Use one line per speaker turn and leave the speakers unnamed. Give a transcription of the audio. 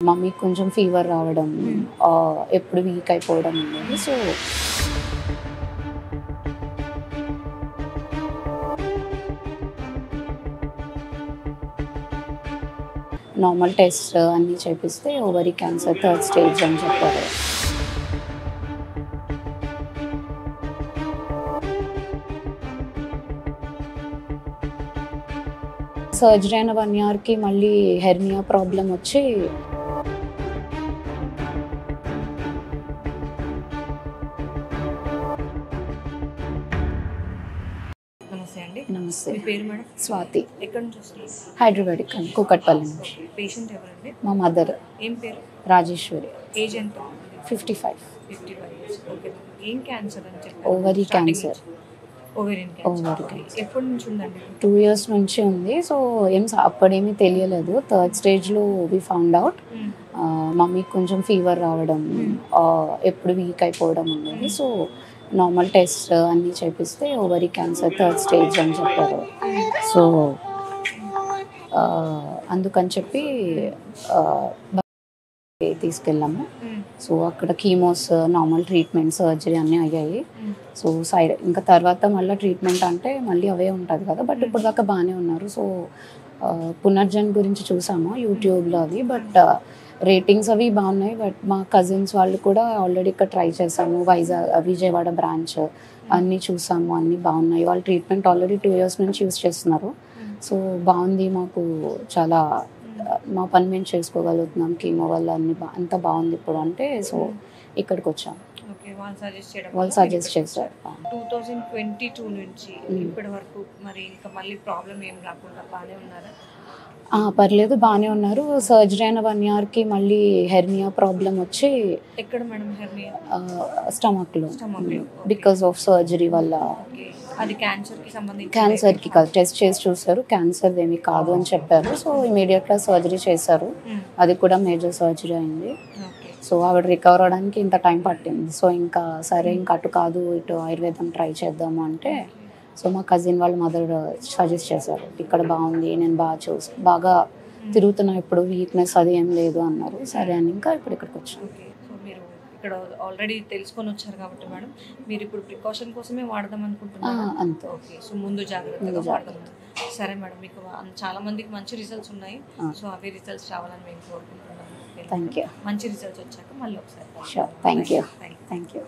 మమ్మీకి కొంచెం ఫీవర్ రావడం ఆ, ఎప్పుడు వీక్ అయిపోవడం ఉండేది సో నార్మల్ టెస్ట్ అన్నీ చేపిస్తే ఓవరీ క్యాన్సర్ థర్డ్ స్టేజ్ అని చెప్పారు. సర్జరీ అయిన వన్ ఇయర్కి మళ్ళీ హెర్నియా ప్రాబ్లం వచ్చి
అండి.
నమస్తే.
మీ పేరు మేడం?
స్వాతి.
ఎక్కడి నుంచి వస్తున్నారు?
హైదరాబాద్ ఇక్కడ కూకట్పల్లి నుంచి.
పేషెంట్ ఎవరండి?
మా మదర్.
ఏం పేరు?
రాజేశ్వరి.
ఏజ్ ఎంత?
Fifty five.
Fifty five okay. ఏం క్యాన్సర్ అని చెప్పి
Ovary
క్యాన్సర్. ఎప్పటి నుంచి ఉందండి?
టూ ఇయర్స్ నుంచి ఉంది. సో ఏం అప్పుడేమీ తెలియలేదు. థర్డ్ స్టేజ్లో వి ఫౌండ్ అవుట్
మ్మ్.
మమ్మీకి కొంచెం ఫీవర్ రావడం ఆ, ఎప్పుడు వీక్ అయిపోవడం ఉండేది సో నార్మల్ టెస్ట్ అన్నీ చేపిస్తే ఓవరీ క్యాన్సర్ థర్డ్ స్టేజ్ అని చెప్పారు. సో అందుకని చెప్పి తీసుకెళ్ళాము. సో అక్కడ కీమోస్ నార్మల్ ట్రీట్మెంట్ సర్జరీ అన్నీ అయ్యాయి. సో సైడ్ ఇంకా తర్వాత మళ్ళీ ట్రీట్మెంట్ అంటే మళ్ళీ అవే ఉంటుంది కదా బట్ ఇప్పుడు దాకా బాగానే ఉన్నారు. సో పునర్జన్ గురించి చూసాము యూట్యూబ్లో అవి బట్ రేటింగ్స్ అవి బాగున్నాయి బట్ మా కజిన్స్ వాళ్ళు కూడా ఆల్రెడీ ఇక్కడ ట్రై చేసాము వైజాగ్ విజయవాడ బ్రాంచ్ అన్నీ చూసాము అన్నీ బాగున్నాయి. వాళ్ళు ట్రీట్మెంట్ ఆల్రెడీ టూ ఇయర్స్ నుంచి యూస్ చేస్తున్నారు. సో బాగుంది మాకు చాలా మా పని మేము చేసుకోగలుగుతున్నాం కీమో వల్ల అన్ని బా అంతా బాగుంది ఇప్పుడు అంటే సో ఇక్కడికి వచ్చాం.
ఓకే వాళ్ళు సజెస్ట్
చేశారు
టూ థౌజండ్ ట్వంటీ టూ నుంచి. ఇప్పటి వరకు మరి ఇంకా మళ్ళీ ప్రాబ్లం ఏం రాకుండా బాగానే ఉన్నారా?
పర్లేదు బాగానే ఉన్నారు. సర్జరీ అయిన వన్ ఇయర్కి మళ్ళీ హెర్నియా ప్రాబ్లం వచ్చి
ఎక్కడ మేడం హెర్నియా?
స్టమక్లో. బికాస్ ఆఫ్ సర్జరీ వల్ల.
అది క్యాన్సర్కి సంబంధించి
క్యాన్సర్కి కాదు. టెస్ట్ చేసి చూసారు క్యాన్సర్ ఏమీ కాదు అని చెప్పారు. సో ఇమీడియట్గా సర్జరీ చేశారు.
మ్మ్.
అది కూడా మేజర్ సర్జరీ అయింది. సో ఆవిడ రికవర్ అవడానికి ఇంత టైం పట్టింది. సో ఇంకా సరే ఇంకా అటు కాదు ఇటు ఆయుర్వేదం ట్రై చేద్దాము అంటే సో మా కజిన్ వాళ్ళ మదర్ సజెస్ట్ చేశారు ఇక్కడ బాగుంది నేను బాగా చూసి బాగా తిరుగుతున్నా ఇప్పుడు వీక్నెస్ అది ఏం లేదు అన్నారు. సరే అని ఇంకా ఇప్పుడు ఇక్కడికి వచ్చాను
ఓకే. సో మీరు ఇక్కడ ఆల్రెడీ తెలుసుకొని వచ్చారు కాబట్టి మేడం మీరు ఇప్పుడు ప్రికాషన్ కోసమే వాడదాం అనుకుంటున్నారు?
అంతే.
ఓకే. సో ముందు జాగ్రత్తగా వాడదాం. సరే మేడం మీకు చాలా మందికి మంచి రిజల్ట్స్ ఉన్నాయి. సో అవి రిజల్ట్స్ రావాలని మేము కోరుకుంటున్నాము
థ్యాంక్ యూ
మంచి రిజల్ట్స్ వచ్చాక మళ్ళీ ఒకసారి. Thank you
thank you